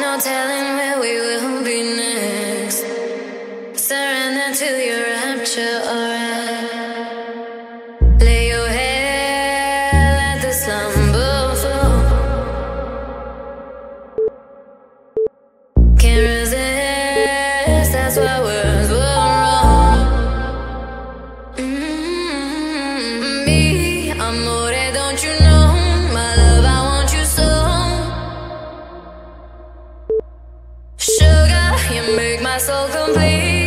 No telling where we will my soul complete.